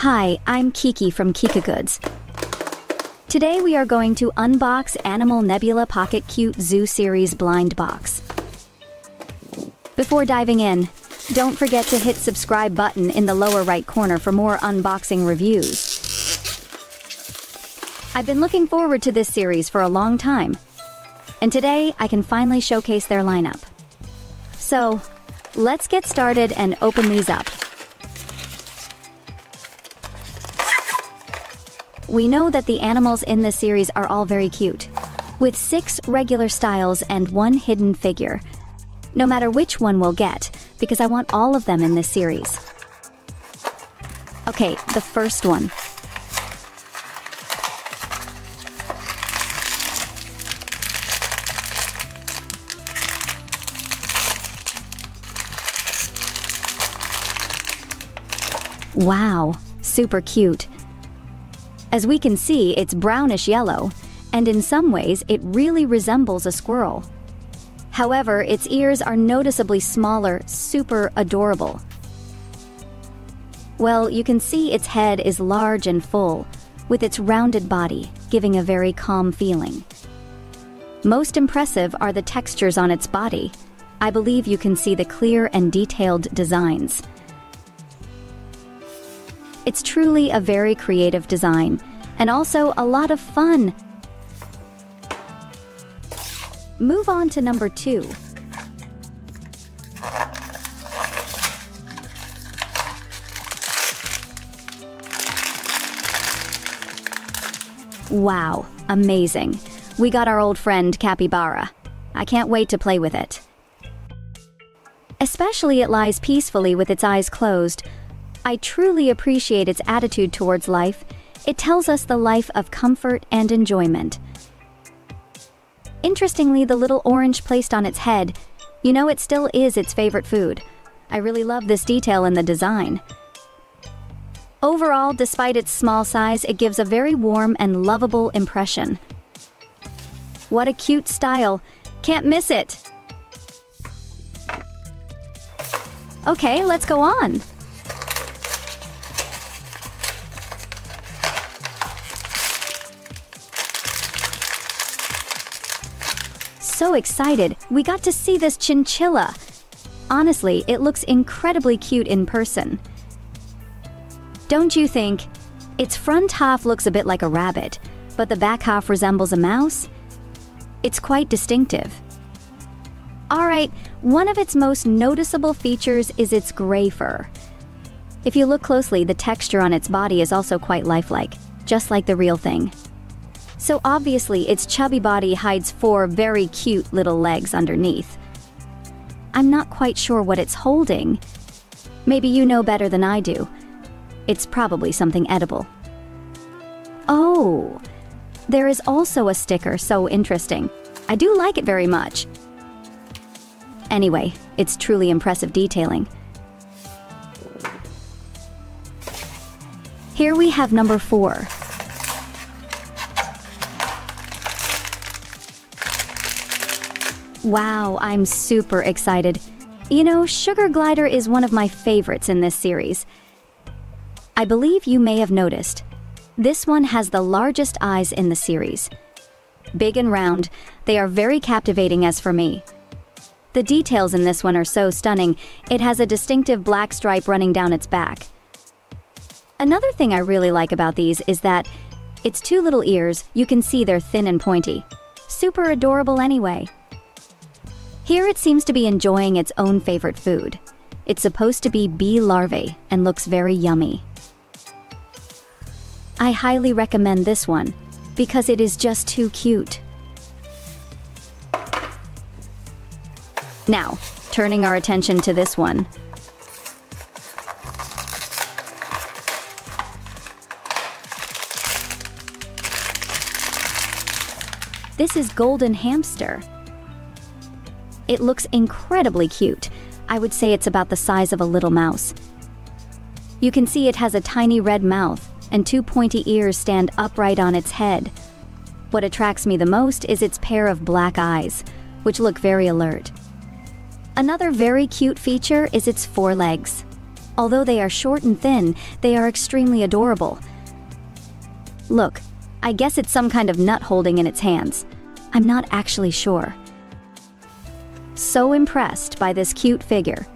Hi, I'm Kiki from Kika Goods. Today we are going to unbox Animal Nebula Pocket Cute Zoo Series Blind Box. Before diving in, don't forget to hit subscribe button in the lower right corner for more unboxing reviews. I've been looking forward to this series for a long time, and today I can finally showcase their lineup. So, let's get started and open these up. We know that the animals in this series are all very cute, with six regular styles and one hidden figure. No matter which one we'll get, because I want all of them in this series. Okay, the first one. Wow, super cute. As we can see, it's brownish yellow, and in some ways it really resembles a squirrel. However, its ears are noticeably smaller, super adorable. Well, you can see its head is large and full, with its rounded body, giving a very calm feeling. Most impressive are the textures on its body. I believe you can see the clear and detailed designs. It's truly a very creative design, and also a lot of fun. Move on to number two. Wow, amazing. We got our old friend Capybara. I can't wait to play with it. Especially it lies peacefully with its eyes closed, I truly appreciate its attitude towards life. It tells us the life of comfort and enjoyment. Interestingly, the little orange placed on its head, you know it still is its favorite food. I really love this detail in the design. Overall, despite its small size, it gives a very warm and lovable impression. What a cute style. Can't miss it. Okay, let's go on. So excited we got to see this chinchilla. Honestly, it looks incredibly cute in person. Don't you think? Its front half looks a bit like a rabbit, but the back half resembles a mouse? It's quite distinctive. Alright, one of its most noticeable features is its gray fur. If you look closely, the texture on its body is also quite lifelike, just like the real thing. So obviously, its chubby body hides four very cute little legs underneath. I'm not quite sure what it's holding. Maybe you know better than I do. It's probably something edible. Oh, there is also a sticker so interesting. I do like it very much. Anyway, it's truly impressive detailing. Here we have number 4. Wow, I'm super excited. You know, Sugar Glider is one of my favorites in this series. I believe you may have noticed. This one has the largest eyes in the series. Big and round, they are very captivating as for me. The details in this one are so stunning, it has a distinctive black stripe running down its back. Another thing I really like about these is that its two little ears, you can see they're thin and pointy. Super adorable anyway. Here it seems to be enjoying its own favorite food. It's supposed to be bee larvae and looks very yummy. I highly recommend this one because it is just too cute. Now, turning our attention to this one. This is Golden Hamster. It looks incredibly cute. I would say it's about the size of a little mouse. You can see it has a tiny red mouth, and two pointy ears stand upright on its head. What attracts me the most is its pair of black eyes, which look very alert. Another very cute feature is its four legs. Although they are short and thin, they are extremely adorable. Look, I guess it's some kind of nut holding in its hands. I'm not actually sure. So impressed by this cute figure.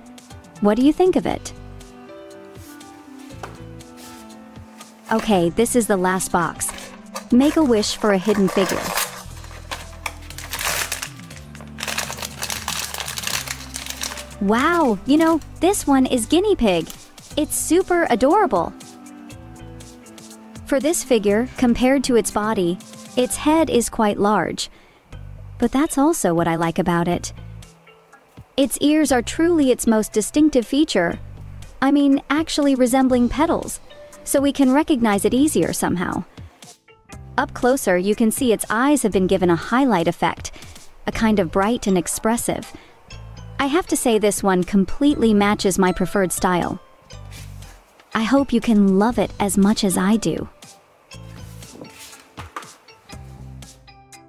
What do you think of it? Okay, this is the last box. Make a wish for a hidden figure. Wow, you know, this one is guinea pig. It's super adorable. For this figure, compared to its body, its head is quite large. But that's also what I like about it. Its ears are truly its most distinctive feature. I mean, actually resembling petals, so we can recognize it easier somehow. Up closer, you can see its eyes have been given a highlight effect, a kind of bright and expressive. I have to say this one completely matches my preferred style. I hope you can love it as much as I do.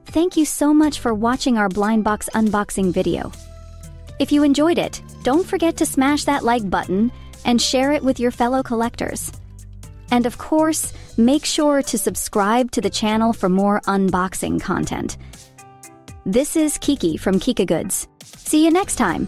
Thank you so much for watching our blind box unboxing video. If you enjoyed it, don't forget to smash that like button and share it with your fellow collectors. And of course, make sure to subscribe to the channel for more unboxing content. This is Kiki from Kika Goods. See you next time.